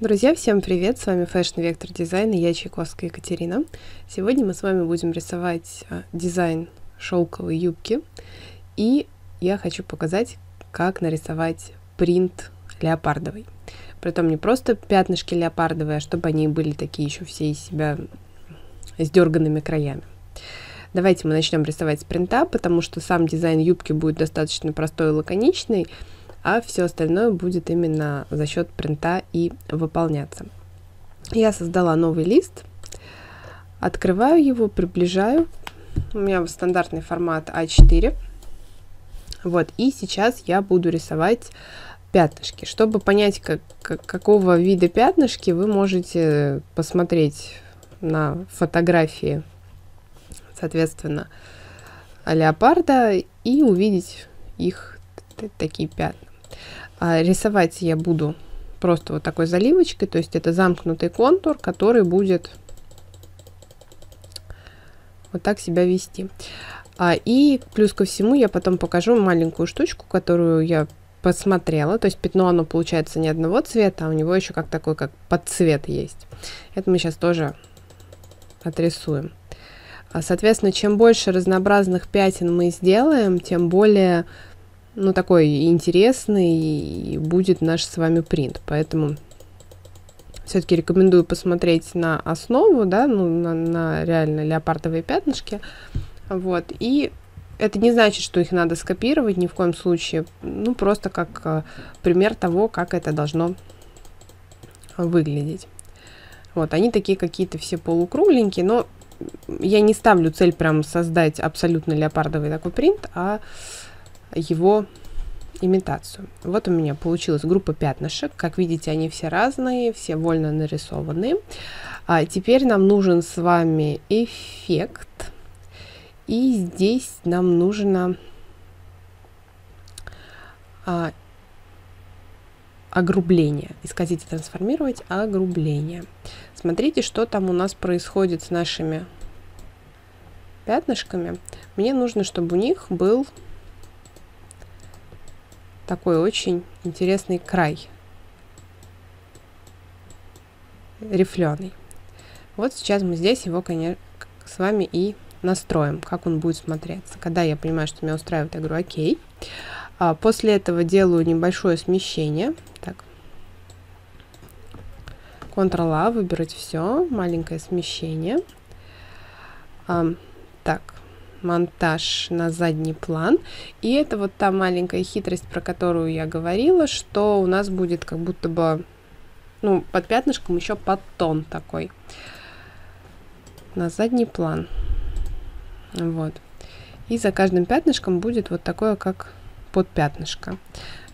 Друзья, всем привет! С вами Fashion Vector Design и я Чайковская Екатерина. Сегодня мы с вами будем рисовать а, дизайн шелковой юбки. И я хочу показать, как нарисовать принт леопардовый. Притом не просто пятнышки леопардовые, а чтобы они были такие еще все из себя с дерганными краями. Давайте мы начнем рисовать с принта, потому что сам дизайн юбки будет достаточно простой и лаконичный, а все остальное будет именно за счет принта и выполняться. Я создала новый лист, открываю его, приближаю. У меня стандартный формат А4. Вот, и сейчас я буду рисовать пятнышки. Чтобы понять, как, как, какого вида пятнышки, вы можете посмотреть на фотографии, соответственно, леопарда и увидеть их такие пятна. А рисовать я буду просто вот такой заливочкой, то есть это замкнутый контур, который будет вот так себя вести. А, и плюс ко всему я потом покажу маленькую штучку, которую я посмотрела. То есть пятно, оно получается не одного цвета, а у него еще как такой, как подцвет есть. Это мы сейчас тоже отрисуем. А, соответственно, чем больше разнообразных пятен мы сделаем, тем более ну, такой интересный будет наш с вами принт. Поэтому все-таки рекомендую посмотреть на основу, да, ну, на, на реально леопардовые пятнышки. Вот, и это не значит, что их надо скопировать ни в коем случае. Ну, просто как э, пример того, как это должно выглядеть. Вот, они такие какие-то все полукругленькие, но я не ставлю цель прям создать абсолютно леопардовый такой принт, а его имитацию. Вот у меня получилась группа пятнышек. Как видите, они все разные, все вольно нарисованы. А теперь нам нужен с вами эффект. И здесь нам нужно а, огрубление. Исказить и трансформировать огрубление. Смотрите, что там у нас происходит с нашими пятнышками. Мне нужно, чтобы у них был такой очень интересный край. Рифленый. Вот сейчас мы здесь его, конечно, с вами и настроим, как он будет смотреться. Когда я понимаю, что меня устраивает, я говорю окей. А после этого делаю небольшое смещение. Так. Ctrl-A, выбрать все, маленькое смещение. А, так, монтаж на задний план. И это вот та маленькая хитрость, про которую я говорила, что у нас будет как будто бы, ну, под пятнышком еще подтон такой. На задний план. Вот. И за каждым пятнышком будет вот такое, как под пятнышко.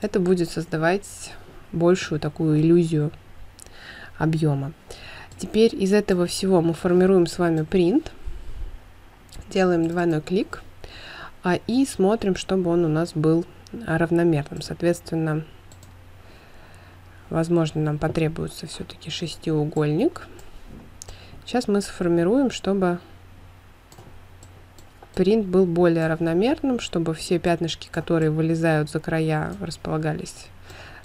Это будет создавать большую такую иллюзию объема. Теперь из этого всего мы формируем с вами принт делаем двойной клик а, и смотрим, чтобы он у нас был равномерным. Соответственно, возможно, нам потребуется все-таки шестиугольник. Сейчас мы сформируем, чтобы принт был более равномерным, чтобы все пятнышки, которые вылезают за края, располагались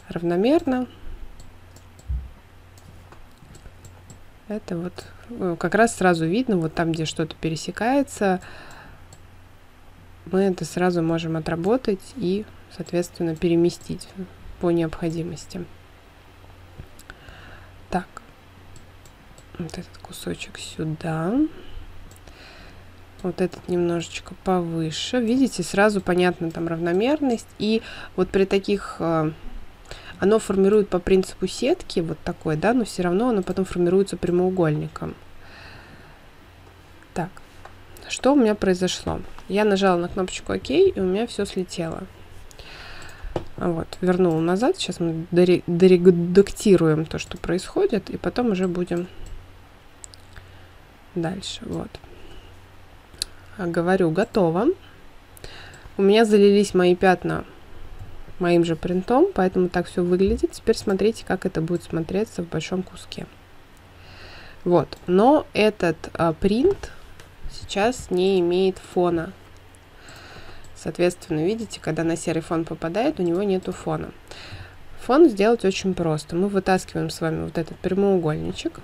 равномерно. Это вот как раз сразу видно, вот там, где что-то пересекается, мы это сразу можем отработать и, соответственно, переместить по необходимости. Так, вот этот кусочек сюда. Вот этот немножечко повыше. Видите, сразу понятно там равномерность. И вот при таких э, оно формирует по принципу сетки, вот такой, да, но все равно оно потом формируется прямоугольником. Что у меня произошло? Я нажала на кнопочку ОК, и у меня все слетело. Вот, вернула назад. Сейчас мы доредактируем то, что происходит, и потом уже будем дальше. Вот. Говорю, готово. У меня залились мои пятна моим же принтом, поэтому так все выглядит. Теперь смотрите, как это будет смотреться в большом куске. Вот, но этот а, принт сейчас не имеет фона. Соответственно, видите, когда на серый фон попадает, у него нету фона. Фон сделать очень просто. Мы вытаскиваем с вами вот этот прямоугольничек.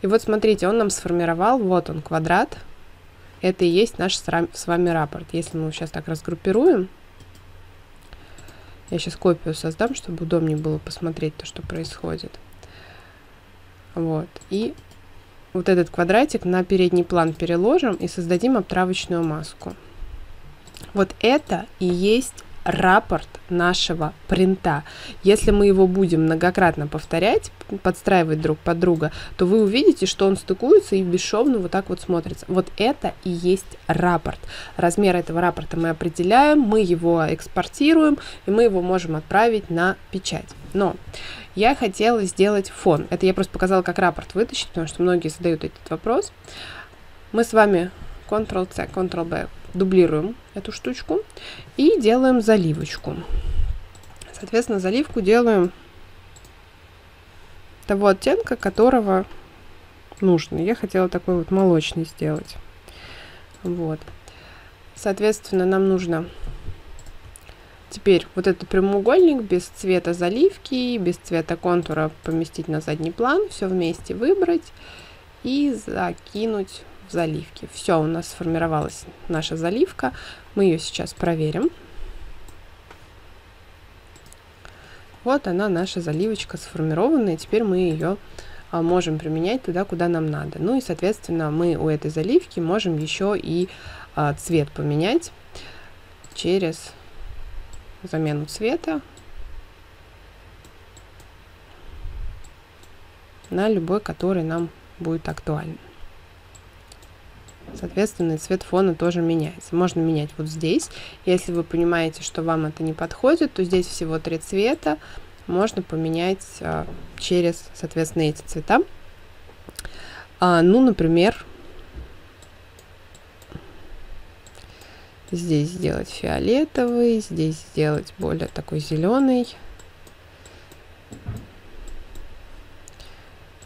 И вот смотрите, он нам сформировал, вот он, квадрат. Это и есть наш с вами рапорт. Если мы его сейчас так разгруппируем, я сейчас копию создам, чтобы удобнее было посмотреть то, что происходит. Вот. И вот этот квадратик на передний план переложим и создадим обтравочную маску. Вот это и есть рапорт нашего принта. Если мы его будем многократно повторять, подстраивать друг под друга, то вы увидите, что он стыкуется и бесшовно вот так вот смотрится. Вот это и есть рапорт. Размер этого рапорта мы определяем, мы его экспортируем, и мы его можем отправить на печать. Но я хотела сделать фон. Это я просто показала, как рапорт вытащить, потому что многие задают этот вопрос. Мы с вами Ctrl-C, Ctrl-B дублируем эту штучку и делаем заливочку. Соответственно, заливку делаем того оттенка, которого нужно. Я хотела такой вот молочный сделать. Вот. Соответственно, нам нужно теперь вот этот прямоугольник без цвета заливки, без цвета контура поместить на задний план, все вместе выбрать и закинуть в заливке. Все, у нас сформировалась наша заливка. Мы ее сейчас проверим. Вот она, наша заливочка сформированная. Теперь мы ее а, можем применять туда, куда нам надо. Ну и, соответственно, мы у этой заливки можем еще и а, цвет поменять через замену цвета на любой, который нам будет актуален. Соответственно, цвет фона тоже меняется. Можно менять вот здесь. Если вы понимаете, что вам это не подходит, то здесь всего три цвета. Можно поменять а, через, соответственно, эти цвета. А, ну, например, здесь сделать фиолетовый, здесь сделать более такой зеленый.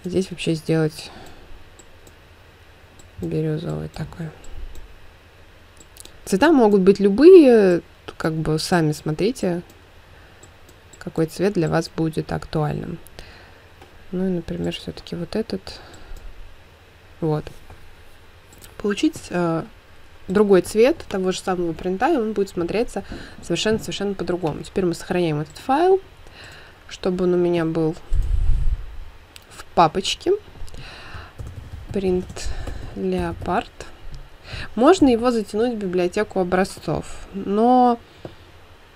Здесь вообще сделать бирюзовый такой. Цвета могут быть любые, как бы сами смотрите, какой цвет для вас будет актуальным. Ну и, например, все-таки вот этот. Вот. Получить э, другой цвет того же самого принта, и он будет смотреться совершенно-совершенно по-другому. Теперь мы сохраняем этот файл, чтобы он у меня был в папочке. Print Леопард. Можно его затянуть в библиотеку образцов, но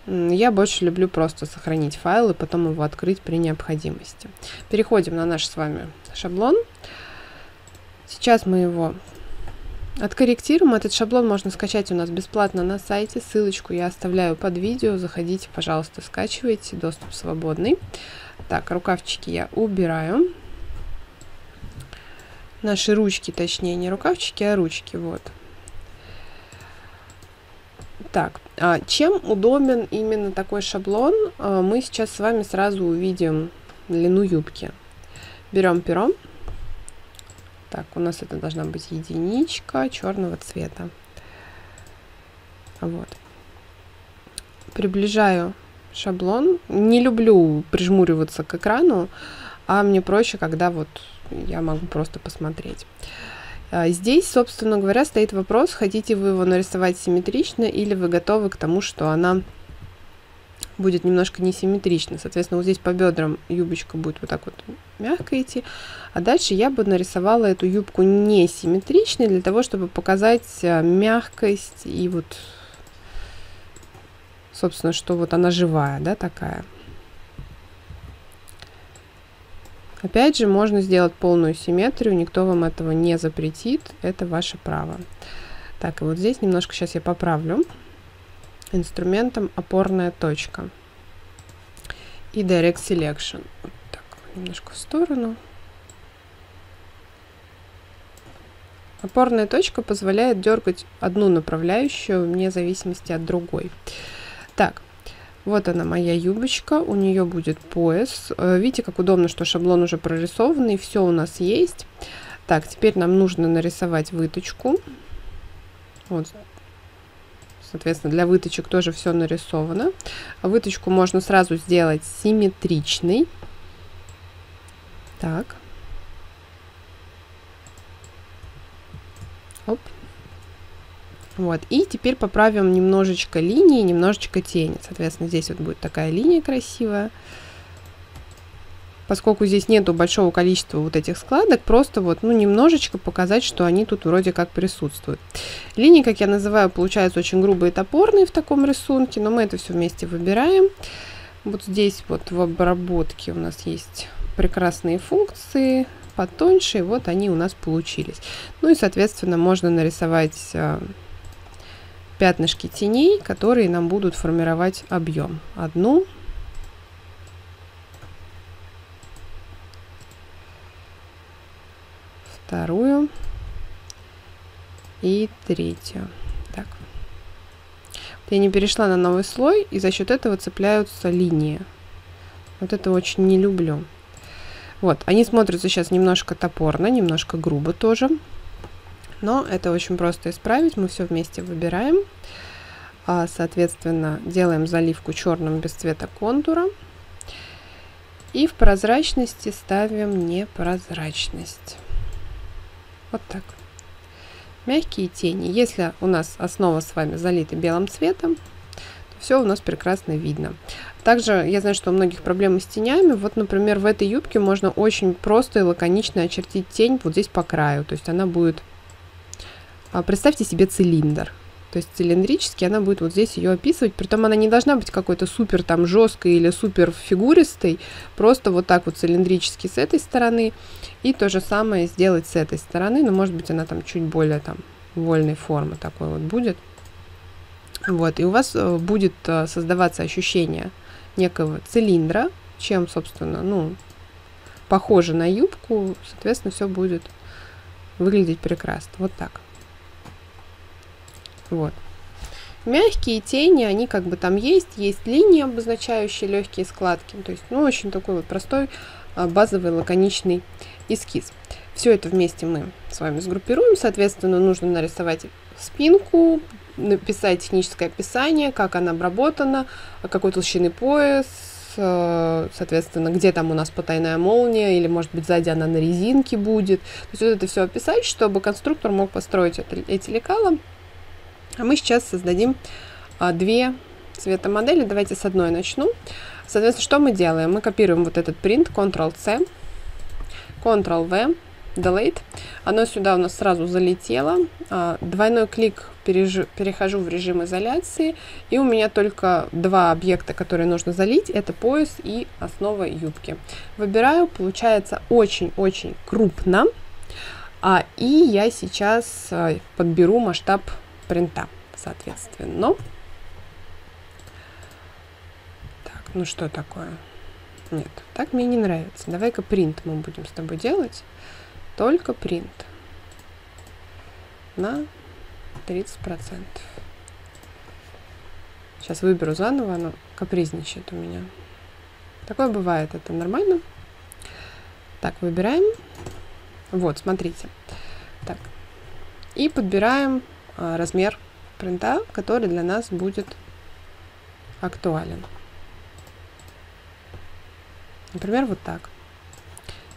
я больше люблю просто сохранить файл и потом его открыть при необходимости. Переходим на наш с вами шаблон. Сейчас мы его откорректируем. Этот шаблон можно скачать у нас бесплатно на сайте. Ссылочку я оставляю под видео. Заходите, пожалуйста, скачивайте. Доступ свободный. Так, рукавчики я убираю наши ручки, точнее, не рукавчики, а ручки, вот. Так, а чем удобен именно такой шаблон, а, мы сейчас с вами сразу увидим длину юбки. Берем пером. Так, у нас это должна быть единичка черного цвета. Вот. Приближаю шаблон. Не люблю прижмуриваться к экрану, а мне проще, когда вот я могу просто посмотреть. А, здесь, собственно говоря, стоит вопрос, хотите вы его нарисовать симметрично или вы готовы к тому, что она будет немножко несимметрично. Соответственно, вот здесь по бедрам юбочка будет вот так вот мягко идти. А дальше я бы нарисовала эту юбку несимметричной для того, чтобы показать а, мягкость и вот, собственно, что вот она живая, да, такая. Опять же, можно сделать полную симметрию, никто вам этого не запретит, это ваше право. Так, и вот здесь немножко сейчас я поправлю инструментом опорная точка и Direct Selection. Вот так, немножко в сторону. Опорная точка позволяет дергать одну направляющую вне зависимости от другой. Так, вот она моя юбочка, у нее будет пояс. Э, видите, как удобно, что шаблон уже прорисованный, все у нас есть. Так, теперь нам нужно нарисовать выточку. Вот, Соответственно, для выточек тоже все нарисовано. Выточку можно сразу сделать симметричной. Так. Оп. Вот, и теперь поправим немножечко линии, немножечко тени. Соответственно, здесь вот будет такая линия красивая. Поскольку здесь нету большого количества вот этих складок, просто вот, ну, немножечко показать, что они тут вроде как присутствуют. Линии, как я называю, получаются очень грубые топорные в таком рисунке, но мы это все вместе выбираем. Вот здесь вот в обработке у нас есть прекрасные функции, потоньше, и вот они у нас получились. Ну и, соответственно, можно нарисовать а, пятнышки теней, которые нам будут формировать объем. Одну, вторую и третью. Так. Я не перешла на новый слой, и за счет этого цепляются линии. Вот это очень не люблю. Вот, они смотрятся сейчас немножко топорно, немножко грубо тоже. Но это очень просто исправить. Мы все вместе выбираем. А, соответственно, делаем заливку черным без цвета контура. И в прозрачности ставим непрозрачность. Вот так. Мягкие тени. Если у нас основа с вами залита белым цветом, то все у нас прекрасно видно. Также я знаю, что у многих проблемы с тенями. Вот, например, в этой юбке можно очень просто и лаконично очертить тень вот здесь по краю. То есть она будет представьте себе цилиндр. То есть цилиндрически она будет вот здесь ее описывать. Притом она не должна быть какой-то супер там жесткой или супер фигуристой. Просто вот так вот цилиндрически с этой стороны. И то же самое сделать с этой стороны. Но может быть она там чуть более там вольной формы такой вот будет. Вот, и у вас э, будет э, создаваться ощущение некого цилиндра, чем, собственно, ну, похоже на юбку, соответственно, все будет выглядеть прекрасно. Вот так. Вот. Мягкие тени, они как бы там есть, есть линии, обозначающие легкие складки. То есть, ну, очень такой вот простой, а, базовый, лаконичный эскиз. Все это вместе мы с вами сгруппируем. Соответственно, нужно нарисовать спинку, написать техническое описание, как она обработана, какой толщины пояс, э, соответственно, где там у нас потайная молния, или, может быть, сзади она на резинке будет. То есть вот это все описать, чтобы конструктор мог построить это, эти лекала а мы сейчас создадим а, две цветомодели. Давайте с одной начну. Соответственно, что мы делаем? Мы копируем вот этот принт, Ctrl-C, Ctrl-V, Delete. Оно сюда у нас сразу залетело. А, двойной клик перехожу в режим изоляции. И у меня только два объекта, которые нужно залить. Это пояс и основа юбки. Выбираю. Получается очень-очень крупно. А, и я сейчас а, подберу масштаб принта, соответственно. Так, ну что такое? Нет, так мне не нравится. Давай-ка принт мы будем с тобой делать. Только принт. На 30%. Сейчас выберу заново, оно капризничает у меня. Такое бывает, это нормально. Так, выбираем. Вот, смотрите. Так. И подбираем размер принта, который для нас будет актуален. Например, вот так.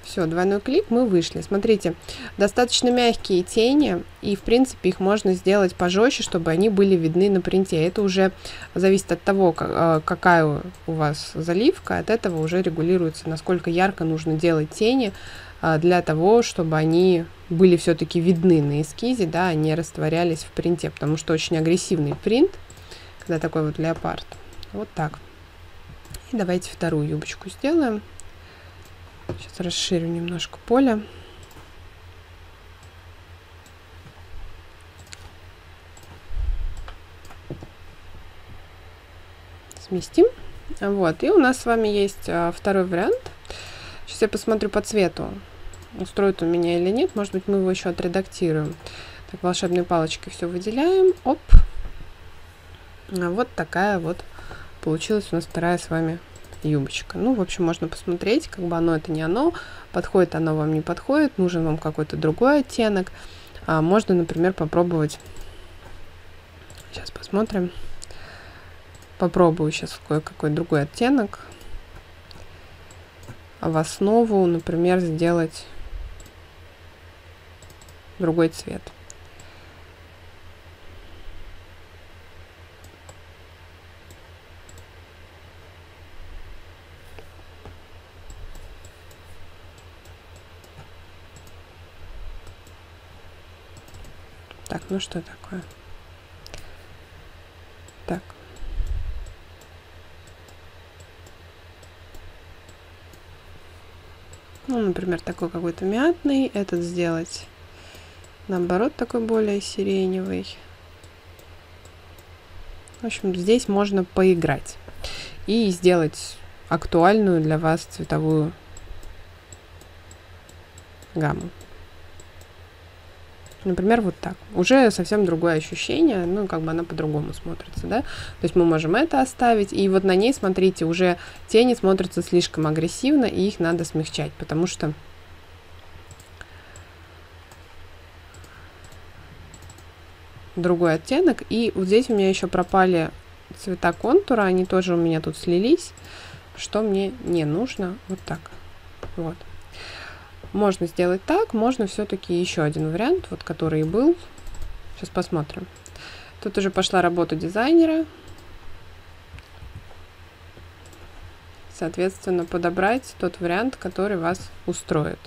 Все, двойной клик, мы вышли. Смотрите, достаточно мягкие тени, и в принципе их можно сделать пожестче, чтобы они были видны на принте. Это уже зависит от того, а, какая у вас заливка, от этого уже регулируется, насколько ярко нужно делать тени а, для того, чтобы они были все-таки видны на эскизе, да, они растворялись в принте, потому что очень агрессивный принт, когда такой вот леопард. Вот так. И давайте вторую юбочку сделаем. Сейчас расширю немножко поле. Сместим. Вот, и у нас с вами есть а, второй вариант. Сейчас я посмотрю по цвету устроит у меня или нет. Может быть, мы его еще отредактируем. Так, волшебной палочкой все выделяем. Оп. А вот такая вот получилась у нас вторая с вами юбочка. Ну, в общем, можно посмотреть, как бы оно это не оно, подходит оно вам, не подходит, нужен вам какой-то другой оттенок. А можно, например, попробовать Сейчас посмотрим. Попробую сейчас кое-какой другой оттенок. А в основу, например, сделать другой цвет. Так, ну что такое? Так. Ну, например, такой какой-то мятный. Этот сделать, наоборот, такой более сиреневый. В общем, здесь можно поиграть и сделать актуальную для вас цветовую гамму. Например, вот так. Уже совсем другое ощущение, ну, как бы она по-другому смотрится, да. То есть мы можем это оставить, и вот на ней, смотрите, уже тени смотрятся слишком агрессивно, и их надо смягчать, потому что другой оттенок. И вот здесь у меня еще пропали цвета контура, они тоже у меня тут слились, что мне не нужно. Вот так. Вот. Можно сделать так, можно все-таки еще один вариант, вот который и был. Сейчас посмотрим. Тут уже пошла работа дизайнера. Соответственно, подобрать тот вариант, который вас устроит.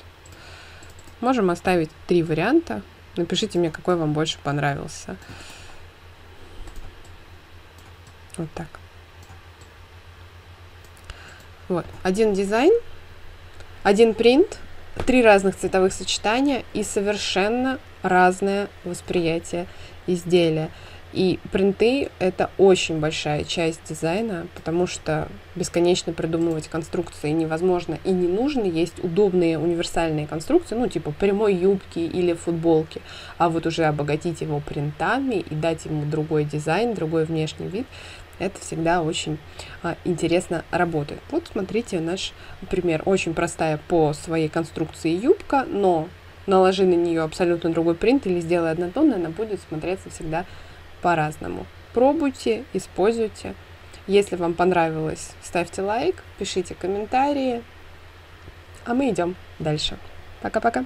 Можем оставить три варианта. Напишите мне, какой вам больше понравился. Вот так. Вот. Один дизайн, один принт – три разных цветовых сочетания и совершенно разное восприятие изделия. И принты — это очень большая часть дизайна, потому что бесконечно придумывать конструкции невозможно и не нужно. Есть удобные универсальные конструкции, ну, типа прямой юбки или футболки, а вот уже обогатить его принтами и дать ему другой дизайн, другой внешний вид, это всегда очень а, интересно работает. Вот смотрите наш пример. Очень простая по своей конструкции юбка, но наложи на нее абсолютно другой принт или сделай однотонный, она будет смотреться всегда по-разному. Пробуйте, используйте. Если вам понравилось, ставьте лайк, пишите комментарии. А мы идем дальше. Пока-пока.